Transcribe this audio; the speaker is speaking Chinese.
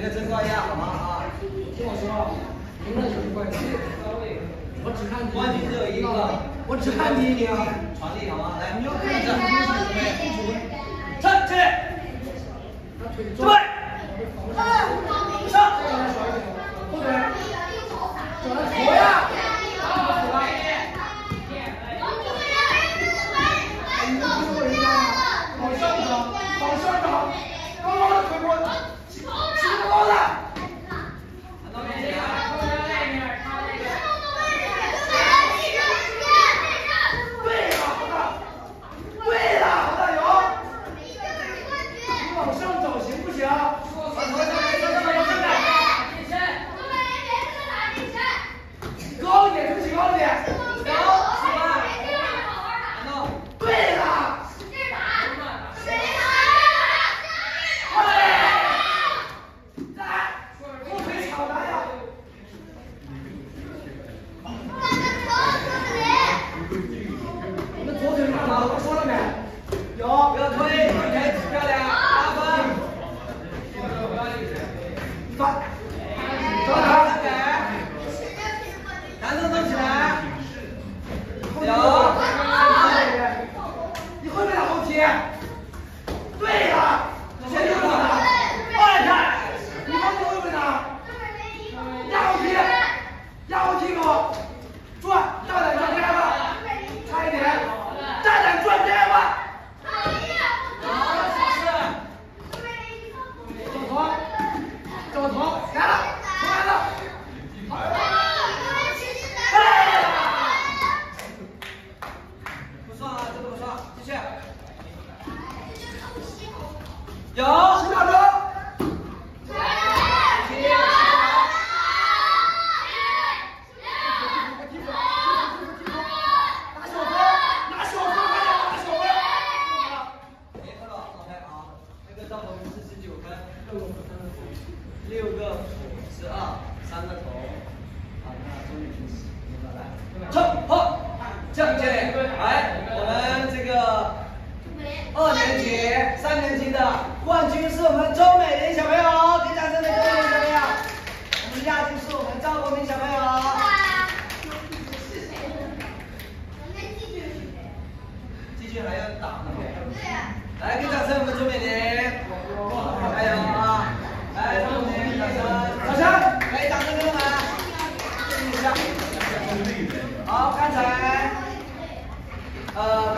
你们两个争挂一下好吗？啊！听我说，赢了就是冠军。我只看冠军只有一个，我只看第一名。传递好吗？来，你要看着，站起来，准有十秒钟。十、九、六、三、哎，啊。那个到十分，六个，三个头。二，三个头。三年级的冠军是我们周美玲小朋友，给掌声给周美玲小朋友。我们亚军是我们赵国明小朋友。继续还要打吗？对啊。来给掌声我们周美玲，加油啊！来，掌声，掌声，给掌声给我们。好，刚才，呃。